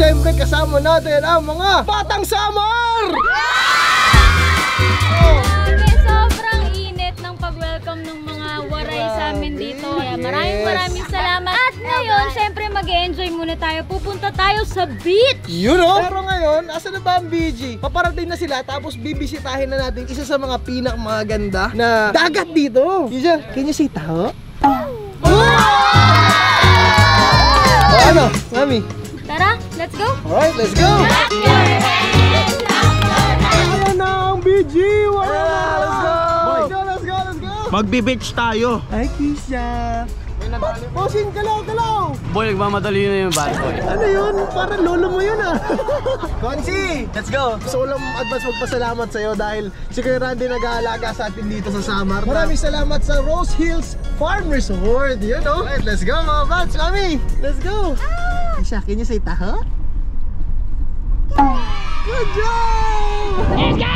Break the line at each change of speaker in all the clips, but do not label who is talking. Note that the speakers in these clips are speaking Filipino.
syempre kasama natin ang mga Batang Samar!
Grabe, sobrang init ng pag-welcome ng mga waray sa amin dito. Kaya maraming
Yes.
maraming salamat. At ngayon, syempre mag-enjoy muna tayo. Pupunta tayo sa beach.
Yun o! Pero ngayon, asa na ba ang BG? Paparating na sila tapos bibisitahin na natin isa sa mga pinakamaganda na dagat dito. Isa, can you say taho? O ano, mami?
Let's go!
Alright, let's go! Ayan na ang BG! Wala na! Let's go! Let's go, let's go, let's go!
Magbe-beach tayo.
Ay, Kisha! Bossing, galaw, galaw!
Boy, nagmamadali na yung bad boy.
Ano yun? Parang lolo mo yun ah. Konsi! Let's go! Gusto ko lang advance magpasalamat sa'yo dahil si Kuya Randy nag-aalaga sa atin dito sa Samar. Maraming salamat sa Rose Hills Farm Resort. Yun oh. Right, let's go mga bats. Mami, let's go! Isha, can you say taho? Good job! Let's go!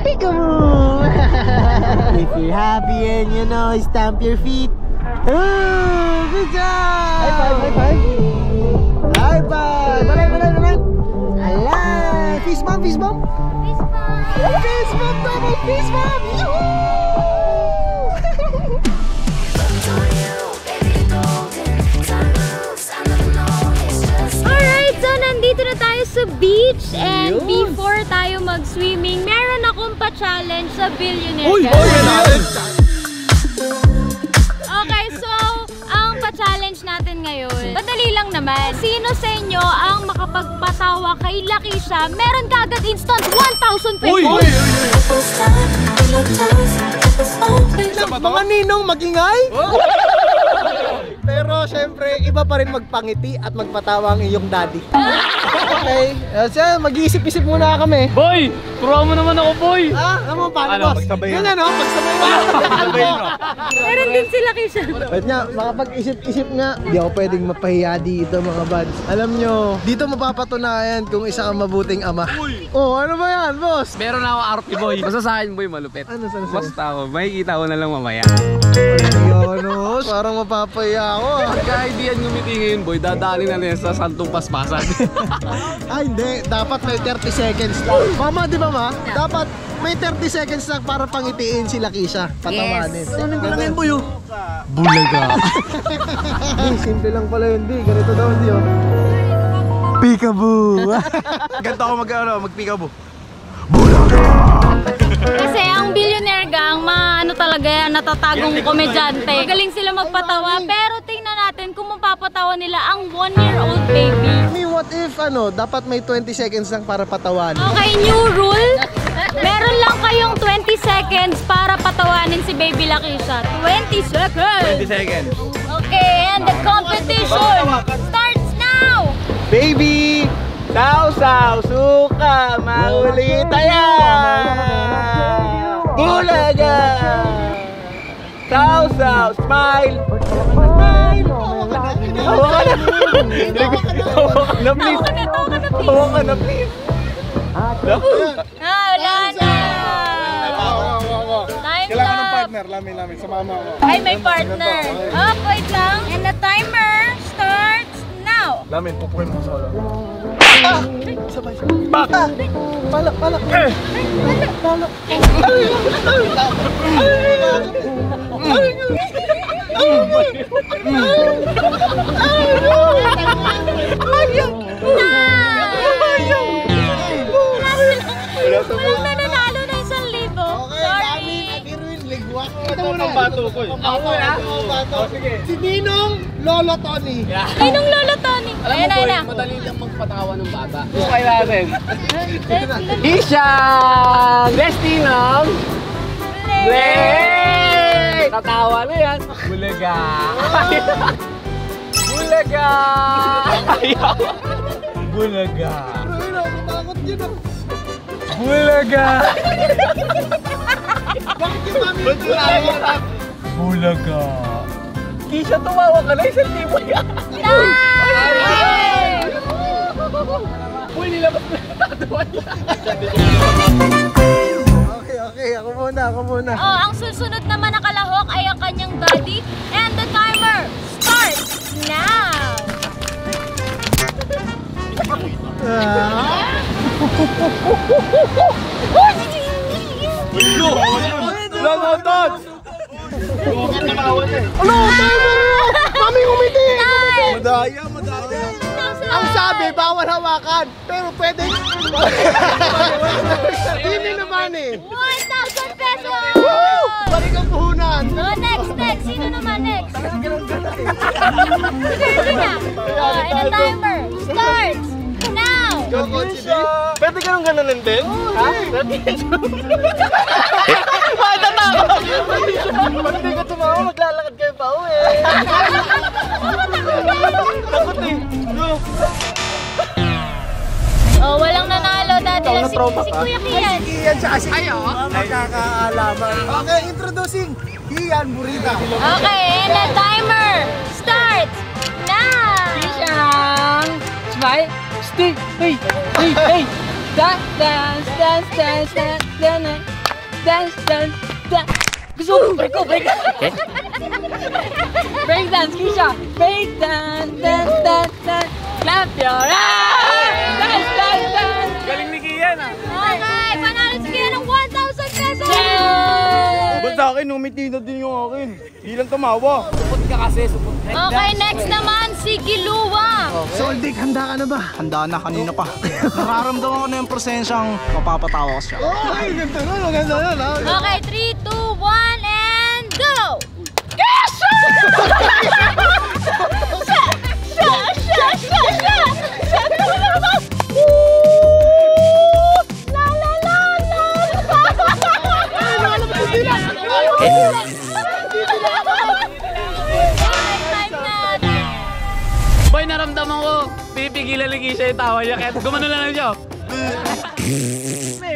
Peekaboo! if you're happy and you know, stamp your feet. Oh, good job! High five, high five. High five! Balay, balay, balay. Ala! Fist bump, fist bump. Fist bump, double fist bump! Yoo-hoo!
And
Yun.
before tayo mag-swimming, meron akong pa-challenge sa Billionaire
Uy! Uy!
Okay, so ang pa-challenge natin ngayon, madali lang naman. Sino sa inyo ang makapagpatawa kay Lakisha, meron ka agad instant 1,000 pesos.
Uy!
Mga ninong magingay? Pero syempre, iba pa rin magpangiti at magpatawa ang iyong daddy. okay, uh, siya, mag-iisip-isip muna kami.
Boy! Turuan mo naman ako, boy!
Ah, alam mo paano,
Ano,
boss?
magsabayan?
Yan ano, magsabay mo.
Sabayin mo.
Meron din si Lakisha.
Wait nga, makapag-isip-isip nga. Hindi ako pwedeng mapahiya dito mga buds. Alam nyo, dito mapapatunayan kung isa kang mabuting ama. Oh, ano ba yan, boss?
Meron na ako arty, boy. Basta sa akin, boy, malupit.
Ano, saan, saan?
Basta ako, makikita ko na lang mamaya.
Ayun, boss. Parang mapapahiya ako ah.
Pagka hindi yan ngumiti ngayon, boy, dadali na rin sa santong paspasan.
Ay, hindi. Dapat may 30 seconds lang. Mama, di ba ma? Dapat may 30 seconds lang para pangitiin si Lakisha. Patawanin. Yes. Ano ko lang yan, boy, oh.
Bulaga.
Hey, simple lang pala yun, di. Ganito daw, di, oh. Peekaboo!
Ganto ako mag, ano, mag-peekaboo.
Kasi ang Billionaire Gang, ma ano talaga yan, natatagong komedyante. Galing sila magpatawa, pero tingnan mapapatawa nila ang one-year-old baby.
I mean, what if, ano, dapat may 20 seconds lang para patawanin?
Okay, new rule. Meron lang kayong 20 seconds para patawanin si Baby Lakisha. 20 seconds!
seconds.
Okay, and the competition starts now!
Baby! Sausaw, suka, mahuli tayo! Bulaga! Sausaw, smile! Smile! Hawa ka na! Hawa ka na, please!
Tawa ka na, please!
Hawa ka na!
Ah, wala na! Time's up!
lamin, lamin. Sa mama ko.
Ay, may partner. Oh, wait lang. And the timer starts now.
Lamin, pupukin mo sa ulo.
Sabay, sabay. Ah, palak, palak. Palak.
Walang nananalo na isang libo. Sorry.
ligwak.
Ito mo ng bato ko eh.
Ako na. Si Ninong Lolo Tony.
Ninong Lolo Tony.
Alam mo, boy,
na.
madali lang magpatawa ng bata. Try natin. Isang Destinong Play! Tatawa na yan. Bulaga. Bulaga. Bulaga.
Ay, nakatakot yun ah.
Bulaga.
Bakit yung mami tumawa?
Bulaga. Kisha, tumawa ka na. Isang libo yan.
Ay!
Uy, nilabas na niya.
Okay, okay, ako muna, ako muna.
Oh, ang susunod naman na kalahok
Wala na touch!
Ano? Mami, umiti!
Madaya, madaya.
Ang sabi, bawal hawakan. Pero pwede. Hindi naman eh.
1,000 pesos!
Balik ang puhunan.
Oh, next, next. Sino naman next? Sige na. Oh, and the timer starts now!
Pwede ka nung gano'n din? Ha? Bakit natakot? Pag hindi ka tumawa, maglalakad kayo pa uwi. Takot eh. No.
Oh, walang nanalo. Dati lang si, si? Kuya Kian.
Iyan siya kasi. Ay, Magkakaalaman. Okay, introducing Ian Burita.
Okay, and the timer starts now!
Isang smile, stick, hey, hey, hey, dance, dance, dance, dance, dance, dance, dance, dance, dance. Gusto mo, break ko, break Break dance, Kisha. Break dance, dance, dance, dance. Clap your hands. Dance, dance, dance.
Galing ni Kian ah.
Okay, panalo si Kian ng 1,000 pesos!
Ba't sa akin, umiti na din yung akin. Di lang tumawa. Supot ka kasi, supot.
Okay, next naman si Giluwa.
Soldik, handa ka na ba?
Handa na kanina pa. Nakaramdaman ko na yung prosensyang mapapatawa ko siya.
Oh, ay, ganda nun, maganda nun. ah.
Okay, 3, 2, 1, and go!
Boy, gumano na lang siya.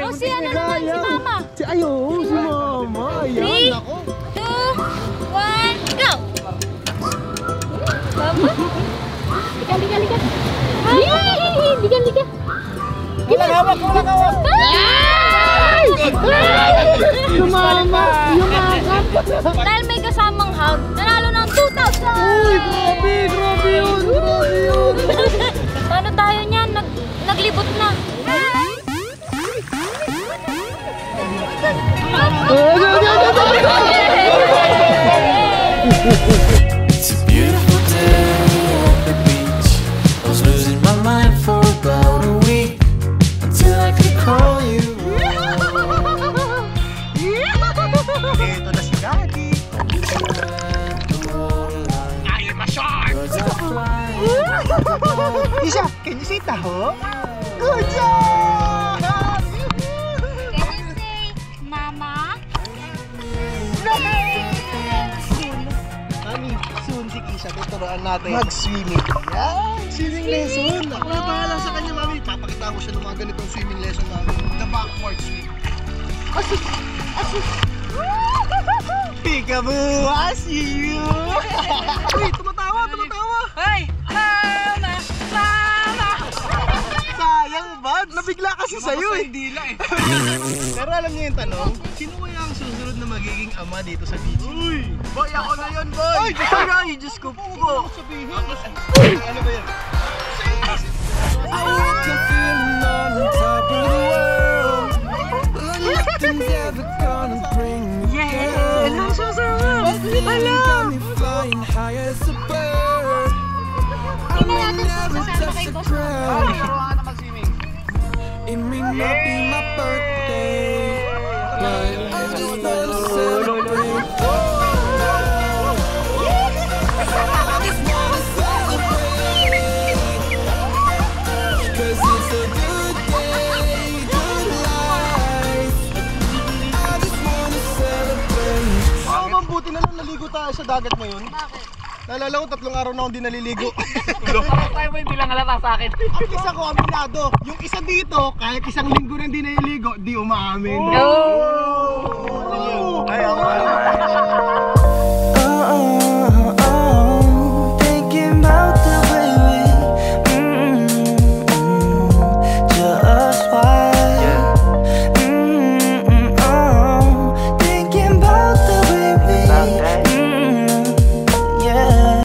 O si ano naman, si Mama.
Si ayo, si mama. Ayan,
3,
ako.
2, 1, go! Mama? Liga, liga, liga. Ay, liga, liga.
Walang hawak, walang hawak.
Ay!
Sumama, yumakap.
Dahil may kasamang hug, nanalo ng 2,000!
Uy, grabe, grabe yun,
It's a beautiful day at the beach. I was losing my mind for about a week until I could call you.
Ito na si Daddy.
Birds are flying.
Isha, can you say taho? Good job! Kisha, tuturuan natin mag-swimming. Yan, swimming lesson. Ako na bahala sa kanya, Mami. Papakita ko siya ng mga ganitong swimming lesson, Mami. The backward swim. Asus! Asus! Peekaboo! I see you! Uy, tumatawa, tumatawa!
Hey! Mama! Mama!
Sayang, bad. Nabigla kasi sa'yo eh. Hindi eh. Pero alam niyo yung tanong, sino kaya susunod na magiging ama dito sa beach? Uy! Boy, ako na yun, boy! Ay, Diyos ko na! Diyos ko po! Sabihin. Uy! Ano ba yan?
I woke up feeling on top of the world. But nothing's ever gonna bring me down. You got me flying high as a bird. I may never touch the ground. It may not be my birthday,
sa dagat ngayon? Bakit? Naalala ko tatlong araw na akong di naliligo.
Tayo ba hindi lang halata sa akin?
Ang isa ko, aminado. Yung isa dito, kahit isang linggo na hindi naliligo, di umaamin.
No!
Ay, ako.